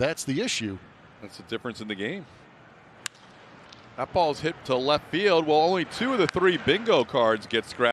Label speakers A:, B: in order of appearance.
A: That's the issue.
B: That's the difference in the game. That ball's hit to left field. Well, only two of the three bingo cards get scratched.